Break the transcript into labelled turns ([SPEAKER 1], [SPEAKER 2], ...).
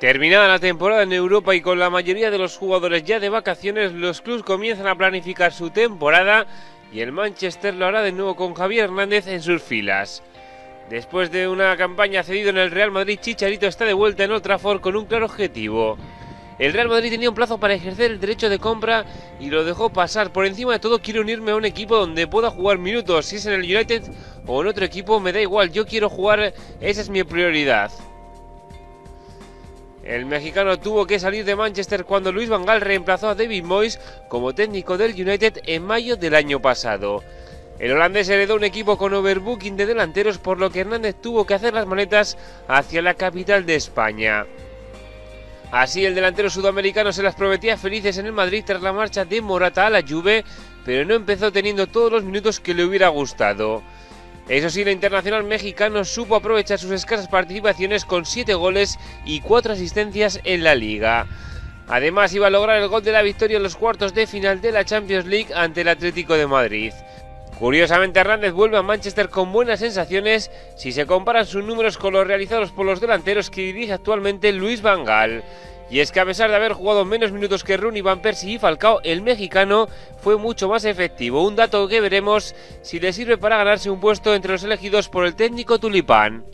[SPEAKER 1] Terminada la temporada en Europa y con la mayoría de los jugadores ya de vacaciones, los clubes comienzan a planificar su temporada y el Manchester lo hará de nuevo con Javier Hernández en sus filas. Después de una campaña cedido en el Real Madrid, Chicharito está de vuelta en Old Trafford con un claro objetivo. El Real Madrid tenía un plazo para ejercer el derecho de compra y lo dejó pasar. Por encima de todo quiero unirme a un equipo donde pueda jugar minutos. Si es en el United o en otro equipo me da igual. Yo quiero jugar, esa es mi prioridad. El mexicano tuvo que salir de Manchester cuando Luis Van Gaal reemplazó a David Moyes como técnico del United en mayo del año pasado. El holandés heredó un equipo con overbooking de delanteros por lo que Hernández tuvo que hacer las maletas hacia la capital de España. Así el delantero sudamericano se las prometía felices en el Madrid tras la marcha de Morata a la Juve, pero no empezó teniendo todos los minutos que le hubiera gustado. Eso sí, el internacional mexicano supo aprovechar sus escasas participaciones con 7 goles y 4 asistencias en la liga. Además iba a lograr el gol de la victoria en los cuartos de final de la Champions League ante el Atlético de Madrid. Curiosamente Hernández vuelve a Manchester con buenas sensaciones si se comparan sus números con los realizados por los delanteros que dirige actualmente Luis Van Gaal. Y es que a pesar de haber jugado menos minutos que Rooney, Van Persie y Falcao, el mexicano fue mucho más efectivo. Un dato que veremos si le sirve para ganarse un puesto entre los elegidos por el técnico tulipán.